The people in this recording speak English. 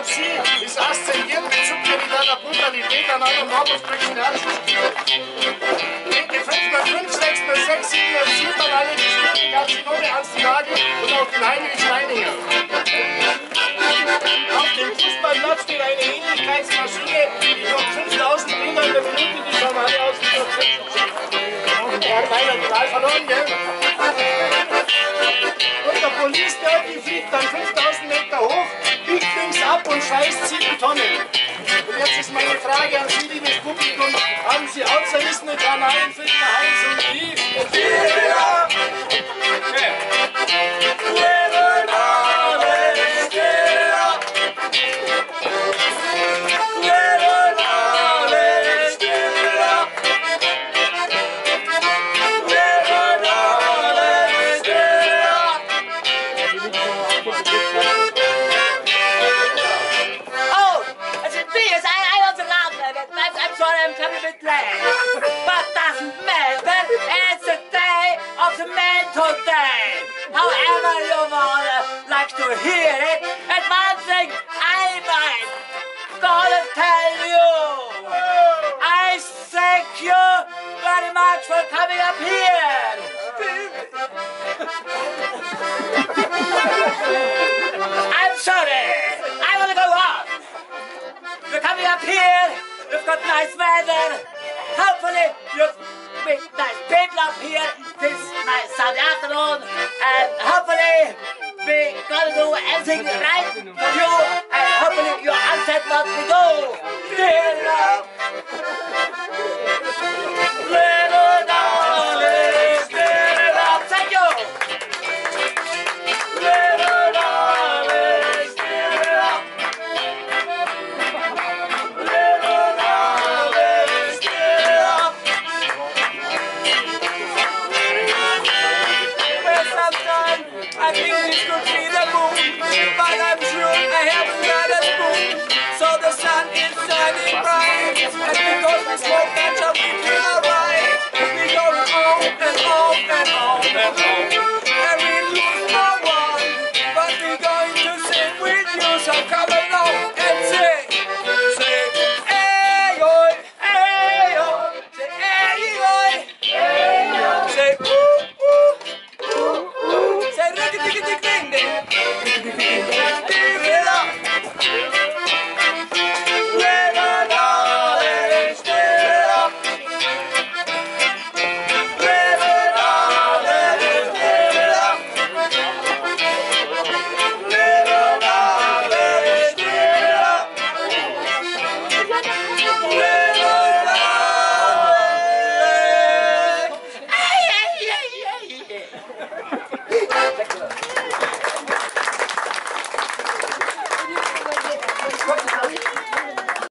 ist aszendierend mit submeritaler Brutalität an einem Morbusbrüchen Legte 5 mal 5, 6 mal 6, 7 mal 7 an alle Geschwindigkeiten, Karzinome ans Nagel und auf den Heinrich Steininger. Auf dem Fußballplatz steht eine Ähnlichkeitsmaschine, die noch 5000 Bilder in der Minute, die schon alle aus dieser Er hat leider total verloren, gell? Und der Police, der die fliegt dann 5000 Meter hoch, biegt links ab und scheißt 7 Tonnen. Und jetzt ist meine Frage an Sie, liebes Publikum, haben Sie außerissene Kanalen für Heinz und wie? Late. But doesn't matter. It's the day of the mental day. However you wanna like to hear it, and one thing I might gonna tell you. I thank you very much for coming up here. I'm sorry. I want to go on. You're coming up here. We've got nice weather. Hopefully, you've met nice people up here this nice Sunday afternoon. And hopefully, we're gonna do everything right for you. And hopefully, you understand what we do. Dear love. I think this could be the moon, but I'm sure I haven't got a spoon. So the sun is shining bright, and. like it.